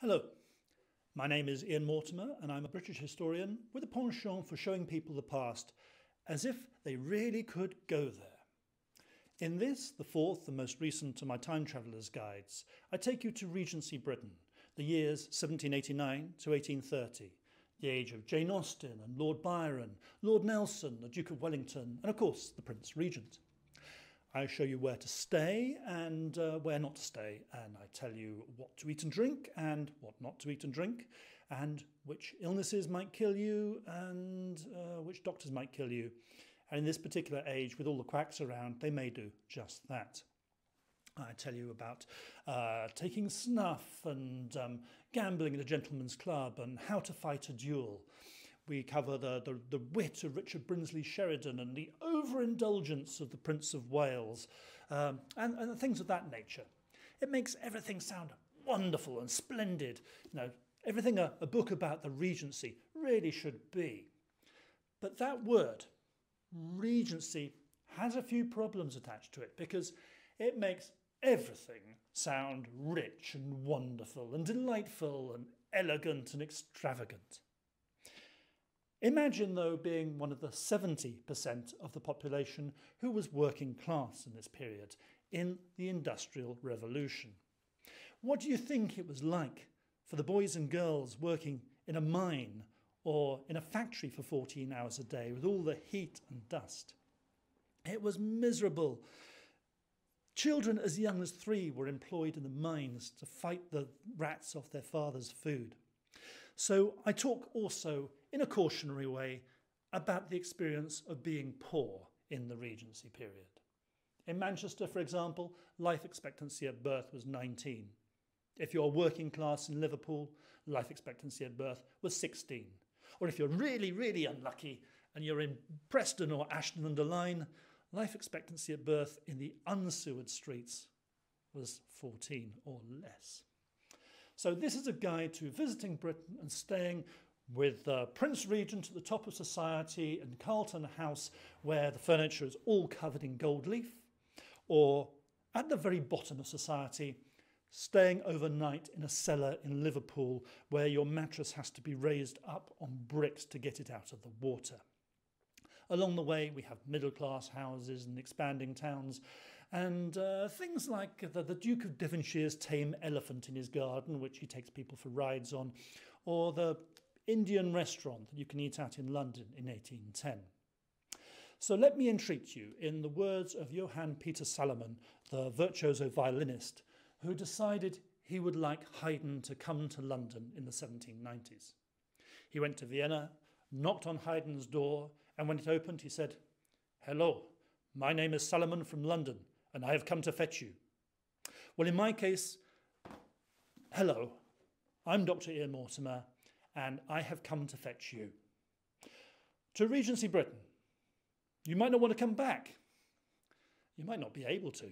Hello, my name is Ian Mortimer, and I'm a British historian with a penchant for showing people the past as if they really could go there. In this, the fourth and most recent of my time travellers' guides, I take you to Regency Britain, the years 1789 to 1830, the age of Jane Austen and Lord Byron, Lord Nelson, the Duke of Wellington, and of course the Prince Regent. I show you where to stay and uh, where not to stay, and I tell you what to eat and drink and what not to eat and drink, and which illnesses might kill you and uh, which doctors might kill you. And in this particular age, with all the quacks around, they may do just that. I tell you about uh, taking snuff and um, gambling at a gentleman's club and how to fight a duel. We cover the, the, the wit of Richard Brinsley Sheridan and the overindulgence of the Prince of Wales um, and, and things of that nature. It makes everything sound wonderful and splendid. You know, everything a, a book about the Regency really should be. But that word, Regency, has a few problems attached to it because it makes everything sound rich and wonderful and delightful and elegant and extravagant. Imagine, though, being one of the 70% of the population who was working class in this period in the Industrial Revolution. What do you think it was like for the boys and girls working in a mine or in a factory for 14 hours a day with all the heat and dust? It was miserable. Children as young as three were employed in the mines to fight the rats off their father's food. So I talk also in a cautionary way about the experience of being poor in the Regency period. In Manchester, for example, life expectancy at birth was 19. If you're working class in Liverpool, life expectancy at birth was 16. Or if you're really, really unlucky and you're in Preston or Ashton under Lyne, life expectancy at birth in the unsewered streets was 14 or less. So this is a guide to visiting Britain and staying with uh, Prince Regent at the top of society and Carlton House, where the furniture is all covered in gold leaf, or at the very bottom of society, staying overnight in a cellar in Liverpool, where your mattress has to be raised up on bricks to get it out of the water. Along the way, we have middle class houses and expanding towns, and uh, things like the, the, Duke of Devonshire's tame elephant in his garden, which he takes people for rides on, or the Indian restaurant that you can eat at in London in 1810. So let me entreat you, in the words of Johann Peter Salomon, the virtuoso violinist, who decided he would like Haydn to come to London in the 1790s. He went to Vienna knocked on Haydn's door, and when it opened, he said, Hello, my name is Salomon from London, and I have come to fetch you. Well, in my case, hello, I'm Dr. Ian Mortimer, and I have come to fetch you. To Regency Britain, you might not want to come back. You might not be able to.